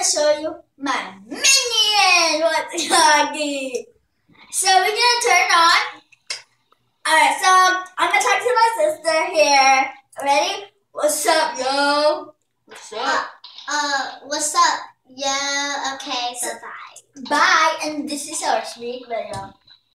gonna show you my minion. What's doggy? So we're gonna turn on. Alright, so I'm gonna talk to my sister here. Ready? What's up, yo? What's Uh, uh, what's up? Yeah, okay, so bye. Bye, and this is our sweet video.